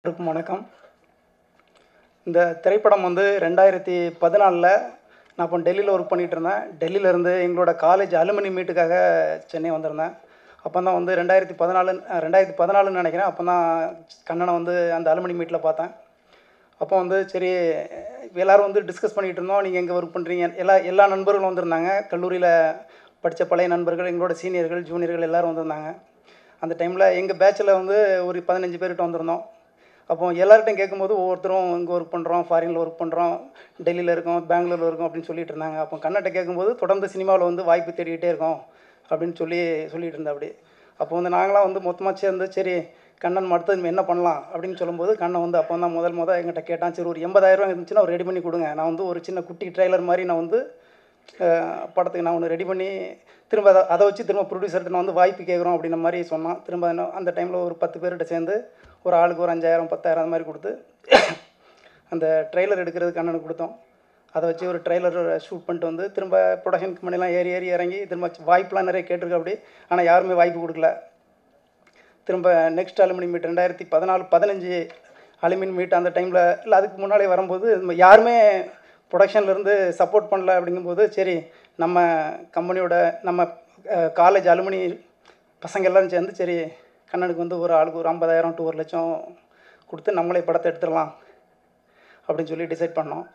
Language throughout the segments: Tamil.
அனைவருக்கும் வணக்கம். இந்த திரைப்படம் வந்து ரெண்டாயிரத்தி பதினாலில் நான் அப்போ டெல்லியில் ஒர்க் பண்ணிகிட்டு இருந்தேன். டெல்லியிலேருந்து எங்களோட காலேஜ் அலுமினி மீட்டுக்காக சென்னை வந்திருந்தேன். அப்போ தான் வந்து ரெண்டாயிரத்தி பதினாலு ரெண்டாயிரத்தி பதினாலுன்னு நினைக்கிறேன். அப்போ தான் கண்ணனை வந்து அந்த அலுமினி மீட்டில் பார்த்தேன். அப்போ வந்து சரி எல்லோரும் வந்து டிஸ்கஸ் பண்ணிகிட்டு இருந்தோம். நீங்கள் எங்கே ஒர்க் பண்ணுறீங்க எல்லா எல்லா நண்பர்களும் வந்திருந்தாங்க. கல்லூரியில் படித்த பழைய நண்பர்கள் எங்களோட சீனியர்கள் ஜூனியர்கள் எல்லோரும் வந்திருந்தாங்க. அந்த டைமில் எங்கள் பேட்சில் வந்து ஒரு பதினஞ்சு பேர்கிட்ட வந்திருந்தோம். அப்போ எல்லார்கிட்டையும் கேட்கும்போது ஒவ்வொருத்தரும் இங்கே ஒர்க் பண்ணுறோம் ஃபாரினில் ஒர்க் பண்ணுறோம் டெல்லியில் இருக்கோம் பெங்களூரில் இருக்கோம் அப்படின்னு சொல்லிட்டு இருந்தாங்க. அப்போ கண்ணட்ட கேட்கும்போது தொடர்ந்து சினிமாவில் வந்து வாய்ப்பு தேடிக்கிட்டே இருக்கோம் அப்படின்னு சொல்லி சொல்லிட்டு இருந்தா அப்படி. அப்போ வந்து நாங்களாம் வந்து மொத்தமாக சேர்ந்து சரி கண்ணன் அடுத்தது என்ன பண்ணலாம் அப்படின்னு சொல்லும்போது கண்ணன் வந்து அப்போ தான் முதல் முதல் எங்கிட்ட கேட்டான். சரி ஒரு எண்பதாயிரம் இருந்துச்சுன்னா ஒரு ரெடி பண்ணி கொடுங்க. நான் வந்து ஒரு சின்ன குட்டி ட்ரெய்லர் மாதிரி நான் வந்து படத்துக்கு நான் ஒன்று ரெடி பண்ணி திரும்ப அதை அதை வச்சு திரும்ப ப்ரொடியூசர்கிட்ட நான் வந்து வாய்ப்பு கேட்குறோம் அப்படின்ற மாதிரி சொன்னான். திரும்ப என்ன- அந்த டைமில் ஒரு பத்து பேர்கிட்ட சேர்ந்து ஒரு ஆளுக்கு ஒரு அஞ்சாயிரம் பத்தாயிரம் அந்த மாதிரி கொடுத்து அந்த ட்ரெய்லர் எடுக்கிறதுக்கு அண்ணனுக்கு கொடுத்தோம். அதை வச்சு ஒரு ட்ரெய்லர் ஷூட் பண்ணிட்டு வந்து திரும்ப ப்ரொடக்ஷன் கம்பெனிலாம் ஏறி ஏறி இறங்கி திரும்ப வாய்ப்புலாம் நிறைய கேட்டிருக்கு அப்படி ஆனால் யாருமே வாய்ப்பு கொடுக்கல. திரும்ப நெக்ஸ்ட் அலுமினி மீட் ரெண்டாயிரத்தி பதினாலு பதினஞ்சு அலுமினி மீட் அந்த டைமில் இல்லை அதுக்கு முன்னாலே வரும்போது நம்ம யாருமே ப்ரொடக்ஷன்லேருந்து சப்போர்ட் பண்ணல அப்படிங்கும்போது சரி நம்ம கம்பெனியோட நம்ம காலேஜ் அலுமினி பசங்க எல்லாரும் சேர்ந்து சரி கண்ணனுக்கு வந்து ஒரு ஆளுக்கு ஒரு ஐம்பதாயிரம் டு ஒரு லட்சம் கொடுத்து நம்மளே படத்தை எடுத்துடலாம் அப்படின்னு சொல்லி டிசைட் பண்ணோம்.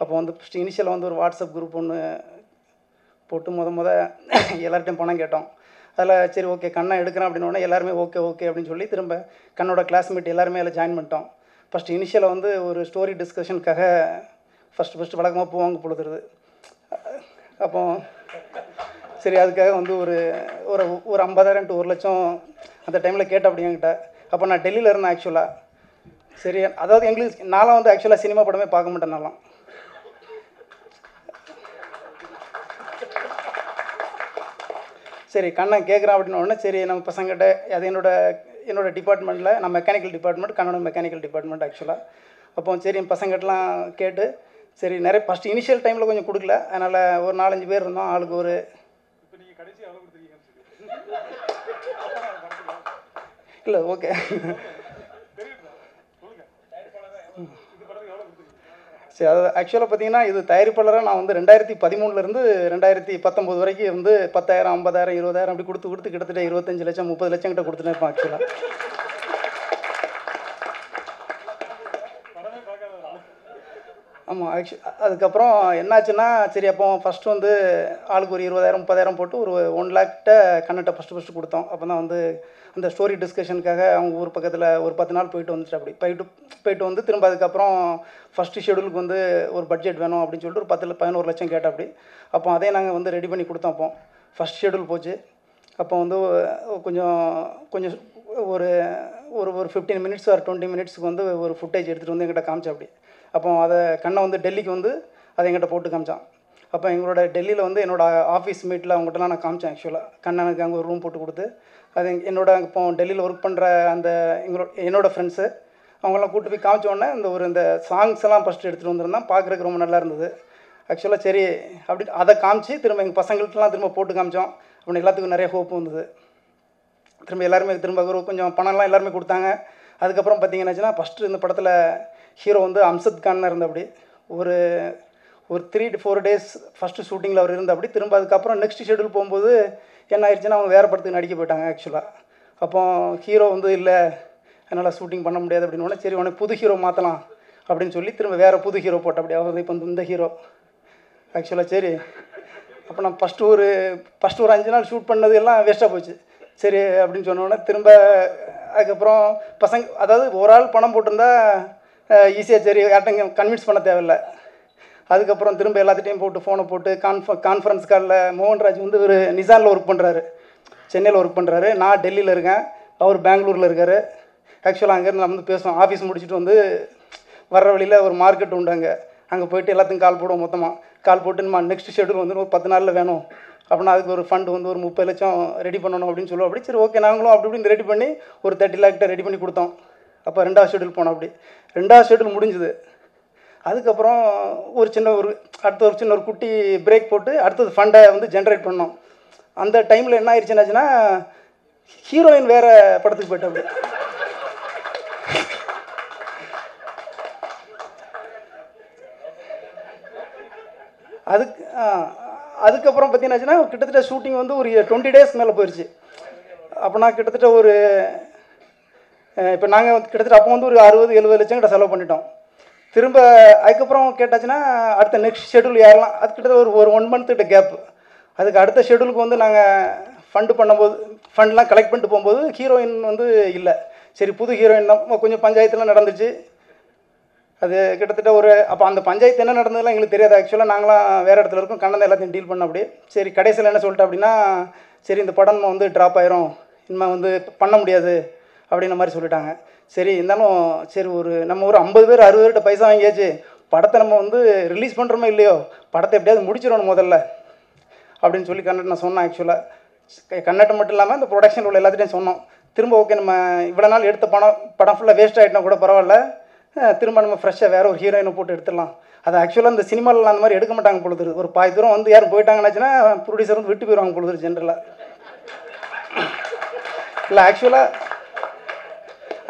அப்போ வந்து ஃபஸ்ட்டு இனிஷியலாக வந்து ஒரு வாட்ஸ்அப் குரூப் ஒன்று போட்டு முத முத எல்லார்ட்டையும் பணம் கேட்டோம். அதில் சரி ஓகே கண்ணை எடுக்கிறேன் அப்படின்னோடனே எல்லாருமே ஓகே ஓகே அப்படின்னு சொல்லி திரும்ப கண்ணோட கிளாஸ்மேட் எல்லாருமே அதில் ஜாயின் பண்ணிட்டோம். ஃபஸ்ட்டு இனிஷியலாக வந்து ஒரு ஸ்டோரி டிஸ்கஷனுக்காக ஃபஸ்ட்டு ஃபஸ்ட்டு வழக்கமாக போவாங்க பொழுதுறது. அப்போ சரி அதுக்காக வந்து ஒரு ஒரு ஒரு ஐம்பதாயிரம் டு ஒரு லட்சம் அந்த டைமில் கேட்ட அப்படி என்கிட்ட. அப்போ நான் டெல்லியில் இருந்தேன் ஆக்சுவலாக சரி அதாவது எங்களுக்கு நானும் வந்து ஆக்சுவலாக சினிமா படமே பார்க்க மாட்டேன் நான்லாம். சரி கண்ணன் கேட்குறான் அப்படின்னு உடனே சரி நம்ம பசங்கிட்ட அது என்னோட என்னோட டிபார்ட்மெண்ட்டில் நான் மெக்கானிக்கல் டிபார்ட்மெண்ட் கன்னட மெக்கானிக்கல் டிபார்ட்மெண்ட் ஆக்சுவலாக அப்போ சரி என் பசங்கிட்டலாம் கேட்டு சரி நிறைய ஃபஸ்ட்டு இனிஷியல் டைமில் கொஞ்சம் கொடுக்கல. அதனால் ஒரு நாலஞ்சு பேர் இருந்தோம் ஆளுக்கு ஒரு இல்லை ஓகே சரி அது ஆக்சுவலாக பார்த்தீங்கன்னா இது தயாரிப்பாளராக நான் வந்து ரெண்டாயிரத்தி பதிமூணுலேருந்து ரெண்டாயிரத்தி பத்தொம்போது வரைக்கும் வந்து பத்தாயிரம் ஐம்பதாயிரம் இருபதாயிரம் அப்படி கொடுத்து கொடுத்து கிட்டத்தட்ட இருபத்தஞ்சு லட்சம் முப்பது லட்சம் கிட்ட கொடுத்துட்டே இருப்பேன் ஆக்சுவலாக ஆமாம் ஆக்சு அதுக்கப்புறம் என்னாச்சுன்னா சரி அப்போ ஃபஸ்ட்டு வந்து ஆளுக்கு ஒரு இருபதாயிரம் முப்பதாயிரம் போட்டு ஒரு ஒன் லேக்கிட்ட கன்னட்டை ஃபஸ்ட்டு ஃபஸ்ட்டு கொடுத்தோம். அப்போ தான் வந்து அந்த ஸ்டோரி டிஸ்கஷனுக்காக அவங்க ஊர் பக்கத்தில் ஒரு பத்து நாள் போயிட்டு வந்துச்சு அப்படி. போயிட்டு போயிட்டு வந்து திரும்ப அதுக்கப்புறம் ஃபஸ்ட்டு ஷெடியூலுக்கு வந்து ஒரு பட்ஜெட் வேணும் அப்படின்னு சொல்லிட்டு ஒரு பத்து பதினோரு லட்சம் கேட்ட அப்படி. அப்போ அதே நாங்கள் வந்து ரெடி பண்ணி கொடுத்தோம் அப்போ. ஃபஸ்ட் ஷெடியூல் போச்சு. அப்போ வந்து கொஞ்சம் கொஞ்சம் ஒரு ஒரு ஒரு ஃபிஃப்டீன் மினிட்ஸ் ஒரு டுவெண்ட்டி மினிட்ஸ்க்கு வந்து ஒரு ஃபுட்டேஜ் எடுத்துகிட்டு வந்து எங்கிட்ட காமிச்சா அப்படி. அப்போ அதை கண்ணை வந்து டெல்லிக்கு வந்து அதை எங்கிட்ட போட்டு காமிச்சான். அப்போ எங்களோட டெல்லியில் வந்து என்னோட ஆஃபீஸ் மீட்டில் அவங்ககிட்டலாம் நான் காமிச்சேன் ஆக்சுவலாக கண்ணனுக்கு அங்கே ஒரு ரூம் போட்டு கொடுத்து. அது என்னோட இப்போ டெல்லியில் ஒர்க் பண்ணுற அந்த எங்களோட என்னோட ஃப்ரெண்ட்ஸு அவங்களாம் கூட்டு போய் காமிச்ச உடனே இந்த ஒரு இந்த சாங்ஸ் எல்லாம் ஃபஸ்ட்டு எடுத்துகிட்டு வந்திருந்தான். பார்க்குறதுக்கு ரொம்ப நல்லா இருந்தது. ஆக்சுவலாக சரி அப்படி அதை காமிச்சு திரும்ப எங்கள் பசங்கள்ட்டலாம் திரும்ப போட்டு காமிச்சோம். அப்படின்னு எல்லாத்துக்கும் நிறைய ஹோப் வந்தது. திரும்ப எல்லாருமே திரும்ப ஒரு கொஞ்சம் பணம்லாம் எல்லாருமே கொடுத்தாங்க. அதுக்கப்புறம் பார்த்தீங்கன்னாச்சுன்னா ஃபஸ்ட்டு இந்த படத்தில் ஹீரோ வந்து அம்சத் கான் இருந்தபடி ஒரு ஒரு three to four days first ஷூட்டிங்கில் அவர் இருந்தபடி திரும்ப அதுக்கப்புறம் நெக்ஸ்ட் ஷெடியூல் போகும்போது என்ன ஆயிடுச்சுன்னா அவங்க வேறு படத்துக்கு நடிக்க போயிட்டாங்க ஆக்சுவலாக அப்போ ஹீரோ வந்து இல்லை என்னால் ஷூட்டிங் பண்ண முடியாது அப்படின்னு உடனே சரி உனக்கு புது ஹீரோ மாற்றலாம் அப்படின்னு சொல்லி திரும்ப வேறு புது ஹீரோ போட்ட அப்படி அவர் இப்போ இந்த ஹீரோ. ஆக்சுவலாக சரி. அப்போ நான் ஃபஸ்ட்டு ஒரு ஃபஸ்ட்டு ஒரு அஞ்சு நாள் ஷூட் பண்ணது எல்லாம் வேஸ்ட்டாக போச்சு. சரி அப்படின்னு சொன்னோன்னே திரும்ப அதுக்கப்புறம் பசங்க அதாவது ஒரு ஆள் பணம் போட்டிருந்தா ஈஸியாக சரி யார்ட்டையும் கன்வின்ஸ் பண்ண தேவையில்ல. அதுக்கப்புறம் திரும்ப எல்லாத்துட்டையும் போட்டு ஃபோனை போட்டு கான்ஃப கான்ஃபரன்ஸ் காலில் மோகன்ராஜ் வந்து ஒரு நிசானில் ஒர்க் பண்ணுறாரு சென்னையில் ஒர்க் பண்ணுறாரு நான் டெல்லியில் இருக்கேன். அவர் பெங்களூரில் இருக்கார். ஆக்சுவலாக அங்கேருந்து நான் வந்து பேசுவோம் ஆஃபீஸ் முடிச்சுட்டு வந்து வர்ற வழியில் ஒரு மார்க்கெட் உண்டு அங்கே. அங்கே போயிட்டு எல்லாத்துக்கும் கால் போடுவோம் மொத்தமாக கால் போட்டு நம்ம நெக்ஸ்ட் ஷெடியூல் வந்து ஒரு பத்து நாளில் வேணும். அப்படின்னா அதுக்கு ஒரு ஃபண்டு வந்து ஒரு முப்பது லட்சம் ரெடி பண்ணணும் அப்படின்னு சொல்லுவோம். அப்படி சரி ஓகே நாங்களும் அப்படி இப்படின்னு ரெடி பண்ணி ஒரு தேர்ட்டி லேக்கிட்ட ரெடி பண்ணி கொடுத்தோம். அப்போ ரெண்டாவது ஷெடியூல் போனோம் அப்படி. ரெண்டாவது ஷெடியூல் முடிஞ்சுது. அதுக்கப்புறம் ஒரு சின்ன ஒரு அடுத்த ஒரு சின்ன ஒரு குட்டி பிரேக் போட்டு அடுத்தது ஃபண்டை வந்து ஜென்ரேட் பண்ணோம். அந்த டைமில் என்ன ஆயிடுச்சுன்னாச்சுன்னா ஹீரோயின் வேறு படத்துக்கு போயிட்டு அப்படி அதுக்கு அதுக்கப்புறம் பார்த்தீங்கன்னாச்சுன்னா கிட்டத்தட்ட ஷூட்டிங் வந்து ஒரு டுவெண்ட்டி டேஸ் மேலே போயிடுச்சு அப்போனா கிட்டத்தட்ட ஒரு இப்போ நாங்கள் கிட்டத்தட்ட அப்போ வந்து ஒரு அறுபது எழுபது லட்சம் கிட்ட செலவு பண்ணிட்டோம். திரும்ப அதுக்கப்புறம் கேட்டாச்சுன்னா அடுத்த நெக்ஸ்ட் ஷெடியூல் ஏறலாம். அது கிட்டத்தட்ட ஒரு ஒரு ஒன் மந்த் கிட்ட கேப் அதுக்கு அடுத்த ஷெடியூலுக்கு வந்து நாங்கள் ஃபண்டு பண்ணும்போது ஃபண்ட்லாம் கலெக்ட் பண்ணிட்டு போகும்போது ஹீரோயின் வந்து இல்லை. சரி புது ஹீரோயின் தான். கொஞ்சம் பஞ்சாயத்துலாம் நடந்துச்சு. அது கிட்டத்தட்ட ஒரு அப்போ அந்த பஞ்சாயத்து என்ன நடந்ததுலாம் எங்களுக்கு தெரியாது. ஆக்சுவலாக நாங்களாம் வேறு இடத்துல இருக்கோம். கண்ணன் எல்லாத்தையும் டீல் பண்ண அப்படியே. சரி கடைசியில் என்ன சொல்லிட்டேன் அப்படின்னா சரி இந்த படம் வந்து ட்ராப் ஆயிரும். இனிமேல் வந்து பண்ண முடியாது. அப்படின்ற மாதிரி சொல்லிட்டாங்க. சரி இருந்தாலும் சரி ஒரு நம்ம ஒரு ஐம்பது பேர் அறுபது பேர்கிட்ட பைசா வாங்கியாச்சு. படத்தை நம்ம வந்து ரிலீஸ் பண்ணுறோமோ இல்லையோ? படத்தை எப்படியாவது முடிச்சிடணும் முதல்ல அப்படின்னு சொல்லி கண்ணட்டு நான் சொன்னேன் ஆக்சுவலாக கண்ணட்டு மட்டும் இல்லாமல் இந்த ப்ரொடக்ஷன் உள்ள எல்லாத்தையும் சொன்னோம். திரும்ப ஓகே நம்ம இவ்வளோ நாள் எடுத்த படம் படம் ஃபுல்லாக வேஸ்ட் ஆகிட்டா கூட பரவாயில்ல. திரும்ப நம்ம ஃப்ரெஷ்ஷாக வேறு ஒரு ஹீரோயினை போட்டு எடுத்துடலாம். அது ஆக்சுவலாக இந்த சினிமாவில் அந்த மாதிரி எடுக்க மாட்டாங்க பொழுது. ஒரு பாதி தூரம் வந்து யாரும் போயிட்டாங்கன்னாச்சுன்னா ப்ரொடியூசர் வந்து விட்டு போயிடுவாங்க பொழுது ஜென்ரலாக இல்லை ஆக்சுவலாக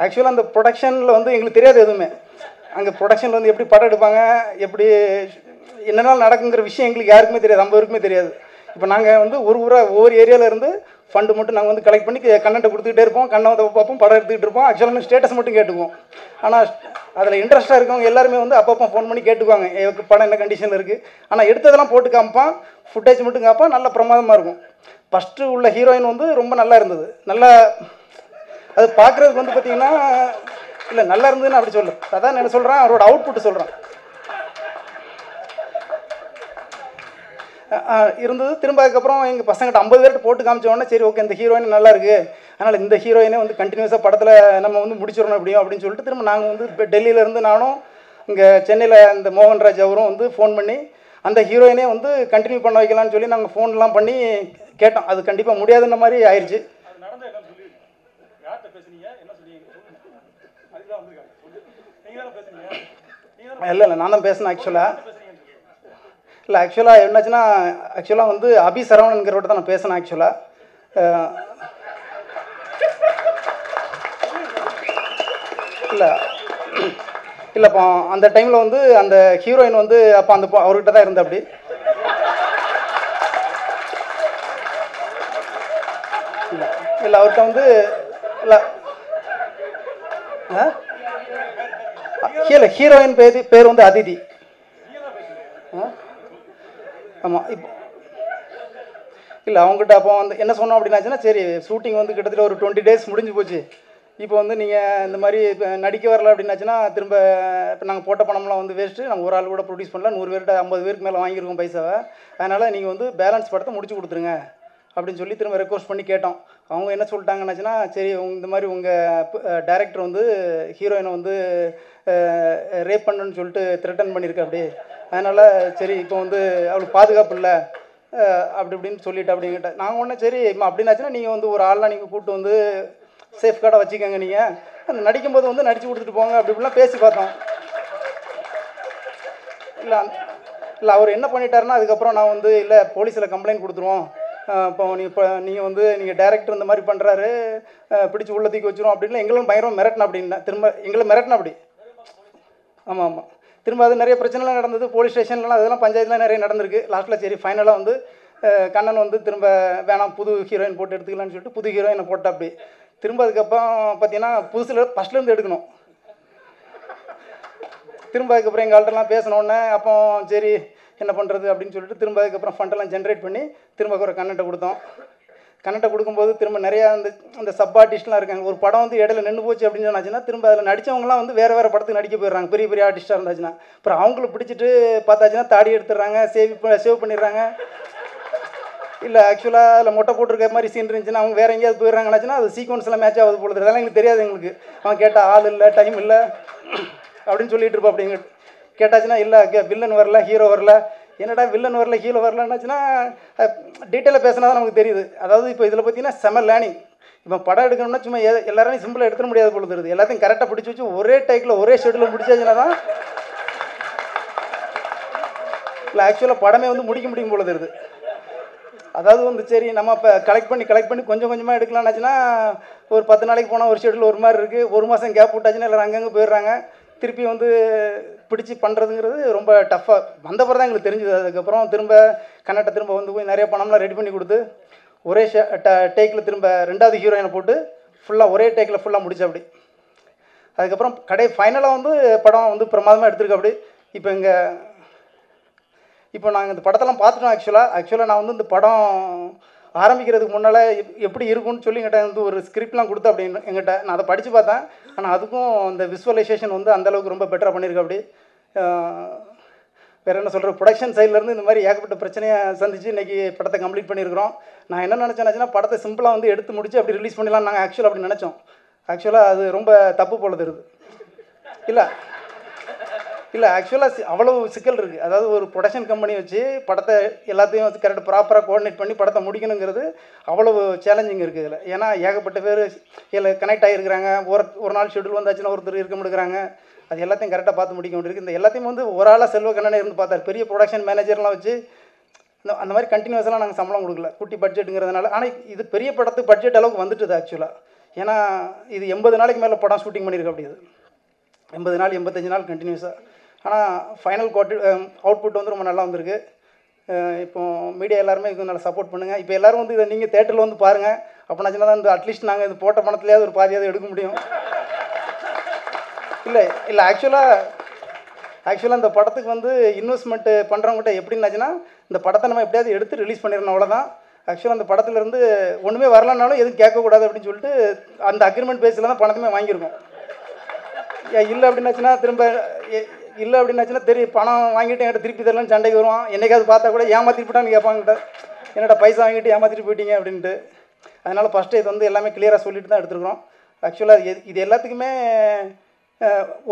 ஆக்சுவலாக அந்த ப்ரொடக்ஷனில் வந்து எங்களுக்கு தெரியாது எதுவுமே. அங்கே ப்ரொடக்ஷனில் வந்து எப்படி படம் எடுப்பாங்க எப்படி என்னென்ன நடக்குங்கிற விஷயம் எங்களுக்கு யாருக்குமே தெரியாது ஐம்பது பேருக்குமே தெரியாது. இப்போ நாங்கள் வந்து ஒரு ஊராக ஒவ்வொரு ஏரியாவிலேருந்து ஃபண்டு மட்டும் நாங்கள் வந்து கலெக்ட் பண்ணி கண்ணட்டை கொடுத்துக்கிட்டே இருப்போம் கண்ணை வந்து பார்ப்போம் படம் எடுத்துக்கிட்டு இருப்போம். ஆக்சுவலாக ஸ்டேட்டஸ் மட்டும் கேட்டுக்குவோம். ஆனால் அதில் இன்ட்ரெஸ்ட்டாக இருக்கவங்க எல்லாருமே வந்து அப்பப்போ ஃபோன் பண்ணி கேட்டுக்குவாங்க எனக்கு படம் என்ன கண்டிஷனில் இருக்குது ஆனால் எடுத்ததெல்லாம் போட்டு காமிப்பான் ஃபுட்டேஜ் மட்டும் காப்பான் நல்ல பிரமாதமாக இருக்கும். ஃபஸ்ட்டு உள்ள ஹீரோயின் வந்து ரொம்ப நல்லா இருந்தது. நல்லா அது பார்க்குறதுக்கு வந்து பார்த்தீங்கன்னா இல்லை நல்லா இருந்ததுன்னு அப்படி சொல்லு. அதான் என்ன சொல்கிறேன் அவரோட அவுட்புட் சொல்கிறேன் இருந்தது. திரும்ப அதுக்கப்புறம் எங்கள் பசங்கிட்ட ஐம்பது பேர்கிட்ட போட்டு காமிச்சோடனே சரி ஓகே இந்த ஹீரோயின் நல்லா இருக்குது அதனால் இந்த ஹீரோயினே வந்து கண்டினியூஸாக படத்தில் நம்ம வந்து முடிச்சிடணும் எப்படியும் அப்படின்னு சொல்லிட்டு திரும்ப நாங்கள் வந்து இப்போ டெல்லியிலேருந்து நானும் இங்கே சென்னையில் இந்த மோகன்ராஜ் அவரும் வந்து ஃபோன் பண்ணி அந்த ஹீரோயினே வந்து கண்டினியூ பண்ண வைக்கலான்னு சொல்லி நாங்கள் ஃபோன்லாம் பண்ணி கேட்டோம். அது கண்டிப்பாக முடியாதுன்ற மாதிரி ஆயிடுச்சு இல்லை இல்லை நான் தான் பேசினேன் ஆக்சுவலாக இல்லை ஆக்சுவலாக என்னாச்சுன்னா ஆக்சுவலாக வந்து அபி சரவணன்கிறவர்கிட்ட தான் நான் பேசினேன் ஆக்சுவலாக இல்லை. இல்லை இப்போ அந்த டைமில் வந்து அந்த ஹீரோயின் வந்து அப்போ அந்த அவர்கிட்ட தான் இருந்த அப்படி. இல்லை இல்லை அவர்கிட்ட வந்து இல்லை. ஆ இல்லை ஹீரோயின் பேர் பேர் வந்து அதிதி. ஆமாம் இப்போ இல்லை அவங்ககிட்ட அப்போ வந்து என்ன சொன்னோம் அப்படின்னாச்சுன்னா சரி ஷூட்டிங் வந்து கிட்டத்தட்ட ஒரு டுவெண்ட்டி டேஸ் முடிஞ்சு போச்சு. இப்போ வந்து நீங்கள் இந்த மாதிரி இப்போ நடிக்க வரல அப்படின்னாச்சுன்னா திரும்ப இப்போ நாங்கள் போட்ட பணம்லாம் வந்து வேஸ்ட்டு நாங்கள் ஒரு ஆள் கூட ப்ரொடியூஸ் பண்ணல. நூறு பேர்கிட்ட ஐம்பது பேருக்கு மேலே வாங்கியிருக்கோம் பைசாவை. அதனால் நீங்கள் வந்து பேலன்ஸ் படத்தை முடிச்சு கொடுத்துருங்க அப்படின்னு சொல்லி திரும்ப ரெக்வஸ்ட் பண்ணி கேட்டோம். அவங்க என்ன சொல்லிட்டாங்கன்னாச்சுன்னா சரி இந்த மாதிரி உங்கள் டேரக்டர் வந்து ஹீரோயினை வந்து ரேப் பண்ணுன்னு சொல்லிட்டு த்ரெட்டன் பண்ணியிருக்க அப்படி அதனால் சரி இப்போ வந்து அவளுக்கு பாதுகாப்பு இல்லை. அப்படி இப்படின்னு சொல்லிட்டு அப்படிங்கிட்ட நாங்கள் ஒன்றும் சரி அப்படின்னாச்சுன்னா நீங்கள் வந்து ஒரு ஆள்லாம் நீங்கள் கூப்பிட்டு வந்து சேஃப் கார்டாக வச்சுக்கோங்க நீங்கள் அந்த நடிக்கும்போது வந்து நடித்து கொடுத்துட்டு போங்க அப்படி இப்படிலாம் பேசி பார்த்தோம். இல்லை இல்லை அவர் என்ன பண்ணிட்டாருன்னா அதுக்கப்புறம் நான் வந்து இல்லை போலீஸில் கம்ப்ளைண்ட் கொடுத்துருவோம். இப்போ நீ இப்போ நீங்கள் வந்து நீங்கள் டேரக்டர் இந்த மாதிரி பண்ணுறாரு பிடிச்சி உள்ள தூக்கி வச்சிரும் அப்படின்னு எங்களும் பயங்கரம் மிரட்டினா அப்படின்னா திரும்ப எங்களை மிரட்டினா அப்படி. ஆமாம் ஆமாம் திரும்ப அது நிறைய பிரச்சனைலாம் நடந்தது. போலீஸ் ஸ்டேஷன்லாம் அதெல்லாம் பஞ்சாயத்துலாம் நிறைய நடந்திருக்கு. லாஸ்ட்டில் சரி ஃபைனலாக வந்து கண்ணன் வந்து திரும்ப வேணாம் புது ஹீரோயின் போட்டு எடுத்துக்கலாம்னு சொல்லிட்டு புது ஹீரோயினை போட்ட அப்படி திரும்ப அதுக்கப்புறம் பார்த்தீங்கன்னா புதுசில் ஃபஸ்ட்லேருந்து எடுக்கணும். திரும்ப அதுக்கப்புறம் எங்கள் ஆள்கிட்டலாம் பேசினோடனே அப்போ சரி என்ன பண்ணுறது அப்படின்னு சொல்லிட்டு திரும்ப அதுக்கப்புறம் ஃபண்டெல்லாம் ஜென்ரேட் பண்ணி திரும்ப ஒரு கண்ணன்ட்ட கொடுத்தோம். கண்ணட்டை கொடுக்கும்போது திரும்ப நிறையா அந்த அந்த சப் ஆர்டிஸ்ட்லாம் இருக்காங்க. ஒரு படம் வந்து இடையில நின்று போச்சு அப்படின்னு சொன்னாச்சுன்னா திரும்ப அதில் நடித்தவங்களாம் வந்து வேறு வேறு படத்துக்கு நடிக்க போயிடுறாங்க. பெரிய பெரிய ஆர்டிஸ்ட்டாக இருந்தாச்சுன்னா. அப்புறம் அவங்கள பிடிச்சிட்டு பார்த்தாச்சுன்னா தாடி எடுத்துடுறாங்க சேவ் சேவ் பண்ணிடுறாங்க. இல்லை ஆக்சுவலாக அதில் மொட்டை போட்டிருக்க மாதிரி சீன் இருந்துச்சுன்னா அவங்க வேறு எங்கேயாவது போயிடுறாங்கன்னாச்சுன்னா அது சீக்வன்ஸ்லாம் மேட்ச் ஆகுது போடுறது அதெல்லாம் எங்களுக்கு தெரியாது எங்களுக்கு. அவன் கேட்டால் ஆள் இல்லை டைம் இல்லை. அப்படின்னு சொல்லிட்டு இருப்பா அப்படிங்க கேட்டாச்சுன்னா இல்லை வில்லன் வரல ஹீரோ வரல. என்னடா வில்லன் வரல ஹீரோ வரலன்னாச்சுன்னா டீட்டெயிலாக பேசினா தான் நமக்கு தெரியுது. அதாவது இப்போ இதில் பார்த்தீங்கன்னா செம லேர்னிங் இப்போ படம் எடுக்கணும்னா சும்மா எ- எல்லாரையும் சிம்பிளாக எடுத்துட முடியாது போல தருது எல்லாத்தையும் கரெக்டாக பிடிச்சி வச்சு ஒரே டைக்கில் ஒரே ஷெட்யூலில் முடிச்சாச்சுன்னா தான் இல்லை ஆக்சுவலாக படமே வந்து முடிக்க முடியும் பொழுது தருது அதாவது வந்து சரி நம்ம இப்போ கலெக்ட் பண்ணி கலெக்ட் பண்ணி கொஞ்சம் கொஞ்சமாக எடுக்கலாம்னாச்சுன்னா ஒரு பத்து நாளைக்கு போனால் ஒரு ஷெட்யூல் ஒரு மாதிரி இருக்குது ஒரு மாதம் கேப் விட்டாச்சுன்னா எல்லாரும் அங்கங்கே போயிடுறாங்க. திருப்பி வந்து பிடிச்சி பண்ணுறதுங்கிறது ரொம்ப டஃப்பாக வந்தப்பறம் தான் எங்களுக்கு தெரிஞ்சுது. அதுக்கப்புறம் திரும்ப கன்னட்டை திரும்ப வந்து போய் நிறைய பணம்லாம் ரெடி பண்ணி கொடுத்து ஒரே ஷே ட டேக்கில் திரும்ப ரெண்டாவது ஹீரோயினை போட்டு ஃபுல்லாக ஒரே டேக்கில் ஃபுல்லாக முடிச்ச அப்படி. அதுக்கப்புறம் கடை ஃபைனலாக வந்து படம் வந்து பிரமாதமாக எடுத்திருக்க அப்படி. இப்போ இங்கே இப்போ நாங்கள் இந்த படத்தெல்லாம் பார்த்துட்டோம் ஆக்சுவலாக ஆக்சுவலாக நான் வந்து இந்த படம் ஆரம்பிக்கிறதுக்கு முன்னால் எப்படி இருக்கும்னு சொல்லி எங்கிட்ட வந்து ஒரு ஸ்கிரிப்ட்லாம் கொடுத்து அப்படின்னு எங்கிட்ட நான் அதை படித்து பார்த்தேன். ஆனால் அதுக்கும் இந்த விஷுவலைசேஷன் வந்து அந்தளவுக்கு ரொம்ப பெட்டராக பண்ணியிருக்கு அப்படி. வேறு என்ன சொல்கிற ப்ரொடக்ஷன் சைட்லேருந்து இந்த மாதிரி ஏகப்பட்ட பிரச்சனையை சந்திச்சு இன்றைக்கி படத்தை கம்ப்ளீட் பண்ணியிருக்கிறோம். நான் என்ன நினச்சேன்னாச்சுன்னா படத்தை சிம்பிளாக வந்து எடுத்து முடிச்சு அப்படி ரிலீஸ் பண்ணிடலாம் நாங்கள் ஆக்சுவலாக அப்படி நினச்சோம். ஆக்சுவலாக அது ரொம்ப தப்பு போல தருது இல்லை. இல்லை ஆக்சுவலாக அவ்வளோ சிக்கல் இருக்குது அதாவது ஒரு ப்ரொடக்ஷன் கம்பெனி வச்சு படத்தை எல்லாத்தையும் வச்சு கரெக்டாக ப்ராப்பராக கோஆர்டினேட் பண்ணி படத்தை முடிக்கணுங்கிறது அவ்வளவு சேலஞ்சிங் இருக்குது இதில். ஏன்னா ஏகப்பட்ட பேர் இதில் கனெக்ட் ஆகிருக்கிறாங்க ஒரு ஒரு நாள் ஷெட்யூல் வந்தாச்சுன்னா ஒருத்தர் இருக்க முடிக்கிறாங்க அது எல்லாத்தையும் கரெக்டாக பார்த்து முடிக்க வேண்டியிருக்கு. இந்த எல்லாத்தையும் வந்து ஒரு ஆளாக செல்வ கண்ணனே இருந்து பார்த்தார். பெரிய ப்ரொடக்ஷன் மேனேஜர்லாம் வச்சு இந்த அந்த மாதிரி கண்டினியூஸெல்லாம் நாங்கள் சம்பளம் கொடுக்கல. குட்டி பட்ஜெட்டுங்கிறதுனால ஆனால் இது பெரிய படத்து பட்ஜெட் அளவுக்கு வந்துட்டுது ஆக்சுவலாக ஏன்னா இது எண்பது நாளைக்கு மேலே படம் ஷூட்டிங் பண்ணியிருக்கு அப்படி இது எண்பது நாள் எண்பத்தஞ்சு நாள் கண்டினியூஸாக ஆனால் ஃபைனல் குவார்ட்டு அவுட்புட் வந்து ரொம்ப நல்லா வந்திருக்கு. இப்போது மீடியா எல்லாருமே இதுக்கு நல்லா சப்போர்ட் பண்ணுங்கள் இப்போ எல்லாரும் வந்து இதை நீங்கள் தேட்டரில் வந்து பாருங்கள் அப்படின்னாச்சுன்னா தான் இந்த அட்லீஸ்ட் நாங்கள் இது போட்ட பணத்துலையாவது ஒரு பாதியாவது எடுக்க முடியும். இல்லை இல்லை ஆக்சுவலாக ஆக்சுவலாக இந்த படத்துக்கு வந்து இன்வெஸ்ட்மெண்ட்டு பண்ணுறவங்ககிட்ட எப்படின்னாச்சுன்னா இந்த படத்தை நம்ம எப்படியாவது எடுத்து ரிலீஸ் பண்ணிடணும் அவ்வளோதான் ஆக்சுவலாக அந்த படத்துலேருந்து ஒன்றுமே வரலனாலும் எதுவும் கேட்கக்கூடாது அப்படின்னு சொல்லிட்டு அந்த அக்ரிமெண்ட் பேஸில் தான் பணத்துமே வாங்கியிருக்கோம். ஏன் இல்லை அப்படின்னாச்சுன்னா திரும்ப இல்லை அப்படின்னாச்சுன்னா தெரியும் பணம் வாங்கிட்டு என்கிட்ட திருப்பி தரலன்னு சண்டைக்கு வருவான். என்னைக்காவது பார்த்தா கூட ஏமாத்திட்டு போட்டான்னு கேட்பாங்கிட்ட என்னோட பைசா வாங்கிட்டு ஏமாத்திட்டு போயிட்டீங்க அப்படின்ட்டு. அதனால் ஃபஸ்ட்டு இது வந்து எல்லாமே கிளியராக சொல்லிட்டு தான் எடுத்துருக்குறோம். ஆக்சுவலாக இது இது எல்லாத்துக்குமே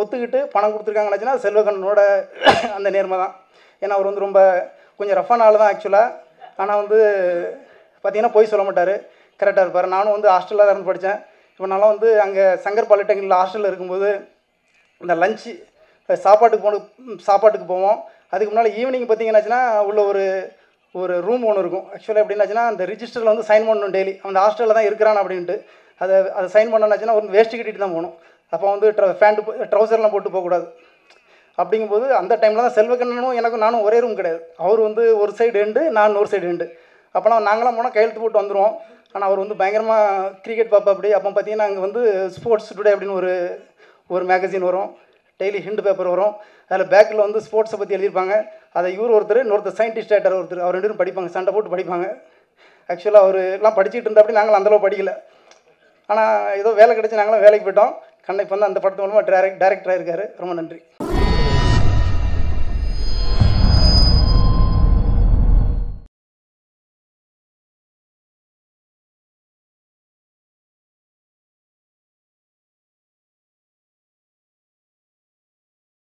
ஒத்துக்கிட்டு பணம் கொடுத்துருக்காங்கன்னாச்சுன்னா செல்வகண்ணனோட அந்த நேர்மை தான். ஏன்னா அவர் வந்து ரொம்ப கொஞ்சம் ரஃபான ஆள் தான் ஆக்சுவலாக ஆனால் வந்து பார்த்திங்கன்னா போய் சொல்ல மாட்டார். கரெக்டாக இருப்பார். நானும் வந்து ஹாஸ்டலில் தான் இருந்து படித்தேன் இப்போ நான்லாம் வந்து அங்கே சங்கர் பாலிடெக்னிக்கில் ஹாஸ்டலில் இருக்கும்போது இந்த லஞ்சு சாப்பாட்டுக்கு போன சாப்பாட்டுக்கு போவோம். அதுக்கு முன்னால் ஈவினிங் பார்த்தீங்கன்னாச்சுன்னா உள்ள ஒரு ஒரு ரூம் ஒன்று இருக்கும். ஆக்சுவலாக எப்படின்னாச்சுன்னா அந்த ரிஜிஸ்டரில் வந்து சைன் பண்ணணும் டெய்லி அந்த ஹாஸ்டலில் தான் இருக்கிறான் அப்படின்ட்டு. அதை அதை சைன் பண்ணனாச்சுன்னா ஒரு வேஸ்ட்டு கட்டிட்டு தான் போகணும். அப்போ வந்து ட்ர ஃபேண்ட்டு ட்ரௌசர்லாம் போட்டு போகக்கூடாது. அப்படிங்கும்போது அந்த டைமில் தான் செல்வக்கண்ணனும் எனக்கும் நானும் ஒரே ரூம் கிடையாது. அவர் வந்து ஒரு சைடு எண்டு நான் ஒரு சைடு எண்டு அப்போலாம் நாங்களாம் போனால் கையெழுத்து போட்டு வந்துடுவோம் ஆனால் அவர் வந்து பயங்கரமாக கிரிக்கெட் பார்ப்பா அப்படி அப்போ பார்த்தீங்கன்னா அங்கே வந்து ஸ்போர்ட்ஸ் டுடே அப்படின்னு ஒரு ஒரு மேகசின் வரும். டெய்லி ஹிண்ட் பேப்பர் வரும். அதில் பேக்கில் வந்து ஸ்போர்ட்ஸை பற்றி எழுதியிருப்பாங்க. அதை இவர் ஒருத்தர் இன்னொருத்தர் சயின்டிஸ்ட் ஆக்டர் ஒருத்தர் அவர் ரெண்டு படிப்பாங்க. சண்டை போட்டு படிப்பாங்க. ஆக்சுவலாக அவர் எல்லாம் படிச்சுட்டு இருந்தா அப்படி நாங்களும் அந்தளவு படிக்கல. ஆனால் ஏதோ வேலை கிடச்சி நாங்களும் வேலைக்கு போயிட்டோம். கண்ணை இப்போ வந்து அந்த படத்து மூலமாக டேரக்ட் டேரக்டராக இருக்கார் ரொம்ப நன்றி.